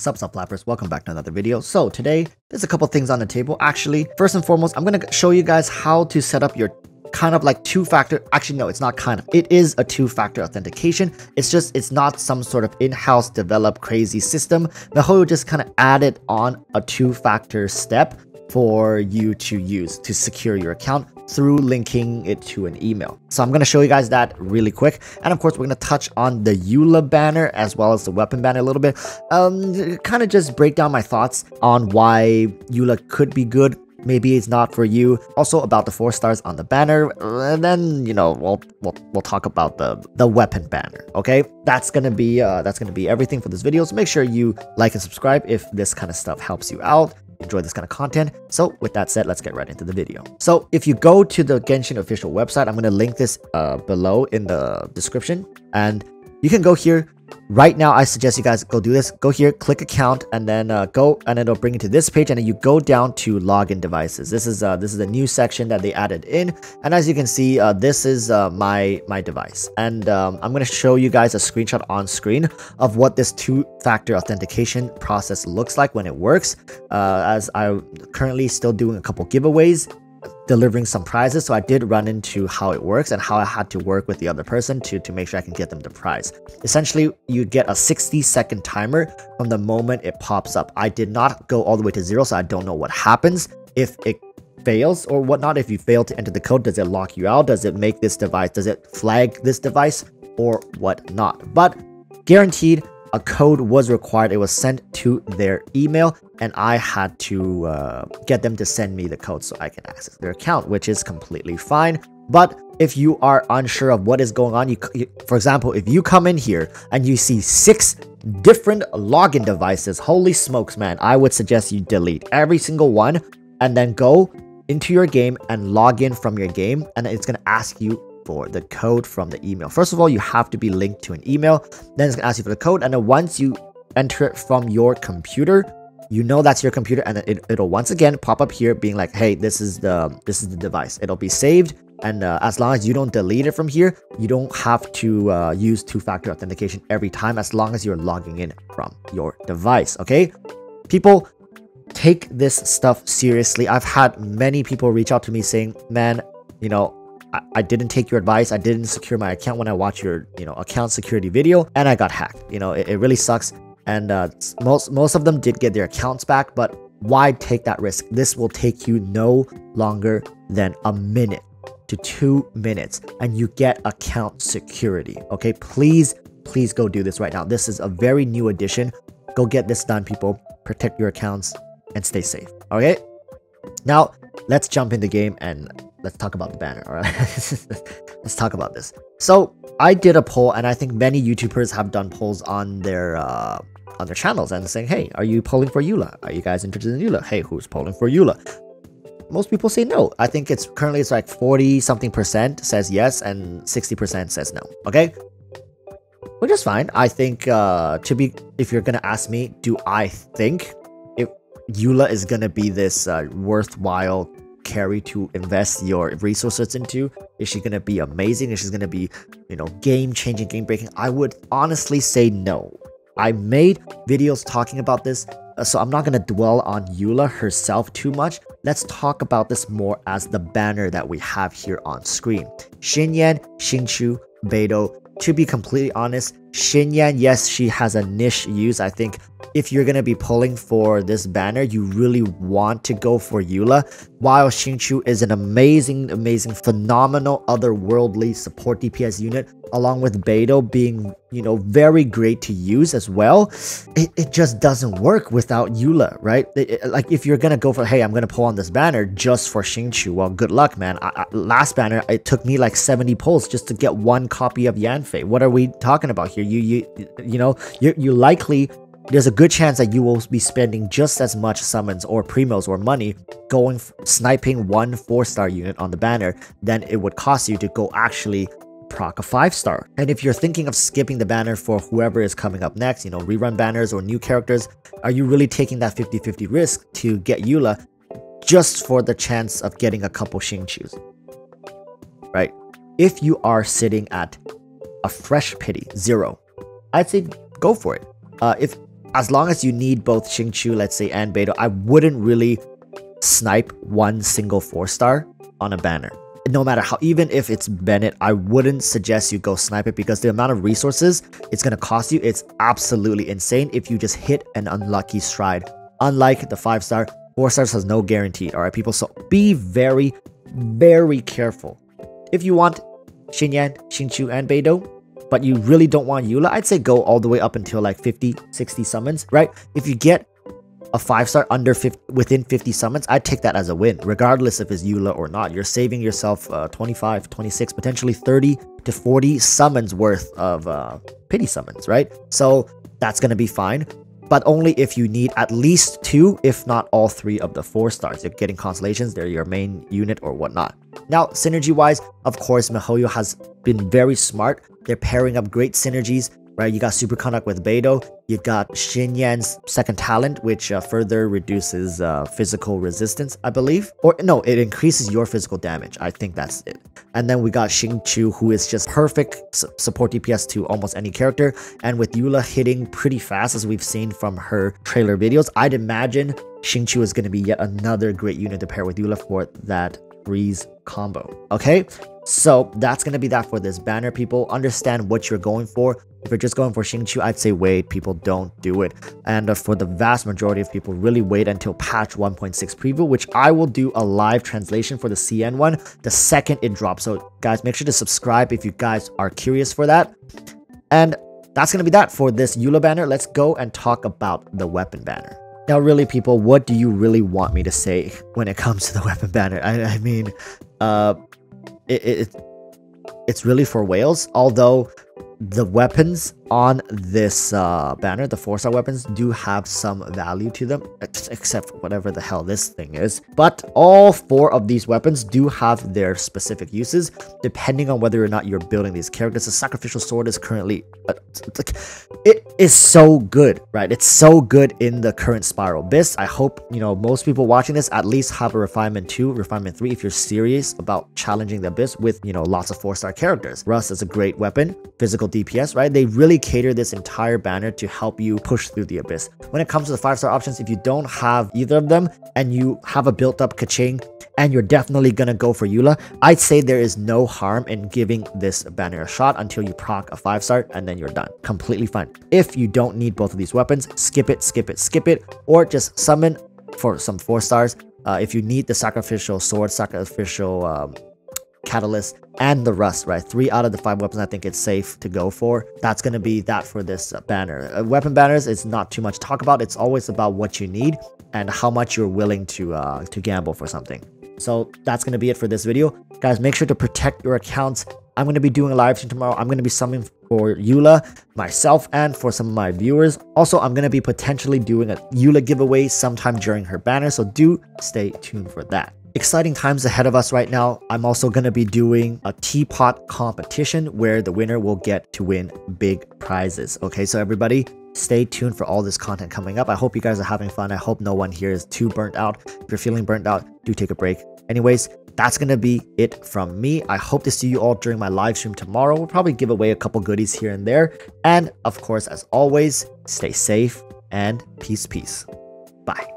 Sup, sup, flappers, welcome back to another video. So today, there's a couple things on the table. Actually, first and foremost, I'm gonna show you guys how to set up your kind of like two-factor, actually no, it's not kind of, it is a two-factor authentication. It's just, it's not some sort of in-house developed crazy system. Mihoyo just kind of added on a two-factor step for you to use to secure your account through linking it to an email. So I'm going to show you guys that really quick. And of course, we're going to touch on the EULA banner as well as the weapon banner a little bit. Um, kind of just break down my thoughts on why EULA could be good. Maybe it's not for you. Also about the four stars on the banner, and then you know we'll we'll, we'll talk about the the weapon banner. Okay, that's gonna be uh, that's gonna be everything for this video. So make sure you like and subscribe if this kind of stuff helps you out enjoy this kind of content. So with that said, let's get right into the video. So if you go to the Genshin official website, I'm going to link this uh, below in the description and you can go here right now i suggest you guys go do this. Go here click account and then uh, go and it'll bring you to this page and then you go down to login devices. This is uh, this is a new section that they added in and as you can see uh, this is uh, my my device. And um, i'm going to show you guys a screenshot on screen of what this two-factor authentication process looks like when it works. Uh, as i'm currently still doing a couple giveaways delivering some prizes. So I did run into how it works and how I had to work with the other person to, to make sure I can get them the prize. Essentially, you get a 60 second timer from the moment it pops up. I did not go all the way to zero, so I don't know what happens if it fails or whatnot. If you fail to enter the code, does it lock you out? Does it make this device? Does it flag this device or whatnot? But guaranteed, a code was required. It was sent to their email, and I had to uh, get them to send me the code so I can access their account, which is completely fine. But if you are unsure of what is going on, you, you, for example, if you come in here and you see six different login devices, holy smokes, man, I would suggest you delete every single one and then go into your game and log in from your game, and it's gonna ask you for the code from the email. First of all, you have to be linked to an email. Then it's gonna ask you for the code, and then once you enter it from your computer, you know that's your computer, and it, it'll once again pop up here, being like, "Hey, this is the this is the device." It'll be saved, and uh, as long as you don't delete it from here, you don't have to uh, use two-factor authentication every time, as long as you're logging in from your device. Okay, people. Take this stuff seriously. I've had many people reach out to me saying, "Man, you know, I, didn't take your advice. I didn't secure my account when I watched your, you know, account security video and I got hacked. You know, it, it really sucks. And uh, most, most of them did get their accounts back, but why take that risk? This will take you no longer than a minute to two minutes and you get account security. Okay, please, please go do this right now. This is a very new addition. Go get this done, people. Protect your accounts and stay safe. Okay, now let's jump in the game and let's talk about the banner, all right? let's talk about this. So I did a poll, and I think many YouTubers have done polls on their uh, on their channels and saying, "Hey, are you polling for EULA? Are you guys interested in EULA? Hey, who's polling for EULA?" Most people say no. I think it's currently it's like 40 something percent says yes and 60 percent says no. Okay, which is fine. I think uh, to be if you're gonna ask me, do I think if EULA is gonna be this uh, worthwhile carry to invest your resources into? Is she gonna be amazing? Is she gonna be, you know, game changing, game breaking? I would honestly say no. I made videos talking about this, uh, so I'm not gonna dwell on EULA herself too much. Let's talk about this more as the banner that we have here on screen. Xinyan, Xingqiu, Beidou. To be completely honest, Xinyan, yes, she has a niche use. I think if you're going to be pulling for this banner, you really want to go for EULA, while Xingqiu is an amazing, amazing, phenomenal otherworldly support DPS unit, along with Beidou being, you know, very great to use as well. It, it just doesn't work without EULA, right? It, it, like if you're going to go for, hey, I'm going to pull on this banner just for Xingqiu, well, good luck, man. I, I, last banner, it took me like 70 pulls just to get one copy of Yanfei. What are we talking about here? You, you, you know, you, you likely there's a good chance that you will be spending just as much summons or primos or money going sniping one four star unit on the banner than it would cost you to go actually proc a five star. And if you're thinking of skipping the banner for whoever is coming up next, you know, rerun banners or new characters, are you really taking that 50-50 risk to get EULA just for the chance of getting a couple Xingqius? Right? If you are sitting at a fresh pity, zero, I'd say go for it. Uh, if as long as you need both Xingqiu, let's say, and Beidou, I wouldn't really snipe one single four star on a banner. No matter how, even if it's Bennett, I wouldn't suggest you go snipe it because the amount of resources it's going to cost you, it's absolutely insane if you just hit an unlucky stride. Unlike the five star, four stars has no guarantee. All right, people. So be very, very careful. If you want Xinyan, Xingqiu, and Beidou, but you really don't want Eula, I'd say go all the way up until like 50, 60 summons, right? If you get a 5 star under 50, within 50 summons, I'd take that as a win, regardless if it's Eula or not. You're saving yourself uh, 25, 26, potentially 30 to 40 summons worth of uh, pity summons, right? So that's going to be fine but only if you need at least two, if not all three of the four stars. You're getting constellations, they're your main unit or whatnot. Now, synergy wise, of course, miHoYo has been very smart. They're pairing up great synergies right? You got Super Conduct with Beidou. You've got Xinyan's second talent, which uh, further reduces uh, physical resistance, I believe. Or no, it increases your physical damage. I think that's it. And then we got Xingqiu, who is just perfect support DPS to almost any character. And with Eula hitting pretty fast, as we've seen from her trailer videos, I'd imagine Xingqiu is going to be yet another great unit to pair with Eula for that freeze combo. Okay, so that's going to be that for this banner. People understand what you're going for. If you're just going for Xingqiu, I'd say wait. People don't do it. And uh, for the vast majority of people, really wait until patch 1.6 preview, which I will do a live translation for the CN one the second it drops. So guys, make sure to subscribe if you guys are curious for that. And that's going to be that for this Eula banner. Let's go and talk about the weapon banner. Now, really, people, what do you really want me to say when it comes to the weapon banner? I, I mean, uh, it, it, it's really for whales, although the weapons on this uh, banner, the four star weapons, do have some value to them, except whatever the hell this thing is. But all four of these weapons do have their specific uses, depending on whether or not you're building these characters. The sacrificial sword is currently, uh, it is so good, right? It's so good in the current spiral. Abyss, I hope, you know, most people watching this at least have a refinement 2, refinement 3 if you're serious about challenging the Abyss with, you know, lots of four star characters. Rust is a great weapon, physical DPS, right? They really cater this entire banner to help you push through the abyss. When it comes to the 5-star options, if you don't have either of them and you have a built-up Keqing and you're definitely gonna go for Eula, I'd say there is no harm in giving this banner a shot until you proc a 5-star and then you're done. Completely fine. If you don't need both of these weapons, skip it, skip it, skip it, or just summon for some 4 stars. Uh, if you need the sacrificial sword, sacrificial um, catalyst, and the rust, right? Three out of the five weapons I think it's safe to go for. That's going to be that for this uh, banner. Uh, weapon banners is not too much to talk about. It's always about what you need and how much you're willing to uh, to gamble for something. So that's going to be it for this video. Guys, make sure to protect your accounts. I'm going to be doing a live stream tomorrow. I'm going to be summoning for Eula, myself, and for some of my viewers. Also, I'm going to be potentially doing a Eula giveaway sometime during her banner, so do stay tuned for that. Exciting times ahead of us right now. I'm also going to be doing a teapot competition where the winner will get to win big prizes. Okay, so everybody stay tuned for all this content coming up. I hope you guys are having fun. I hope no one here is too burnt out. If you're feeling burnt out, do take a break. Anyways, that's going to be it from me. I hope to see you all during my live stream tomorrow. We'll probably give away a couple goodies here and there. And of course, as always, stay safe and peace, peace. Bye.